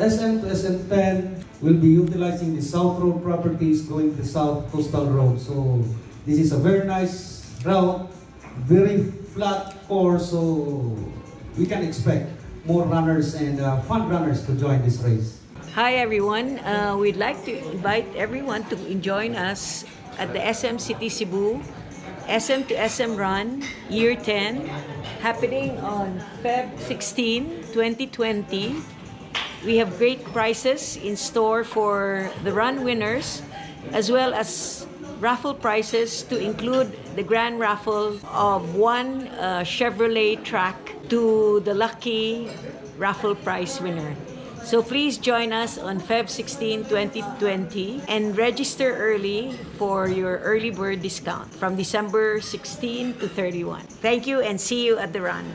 SM to SM10 will be utilizing the South Road properties going to South Coastal Road. So this is a very nice route, very flat course, so we can expect more runners and uh, fun runners to join this race. Hi everyone. Uh, we'd like to invite everyone to join us at the SM City Cebu SM to SM Run Year 10 happening on Feb 16, 2020. We have great prizes in store for the run winners as well as raffle prizes to include the grand raffle of one uh, Chevrolet Trax to the lucky raffle prize winner. So please join us on Feb 16, 2020 and register early for your early bird discount from December 16 to 31. Thank you and see you at the run.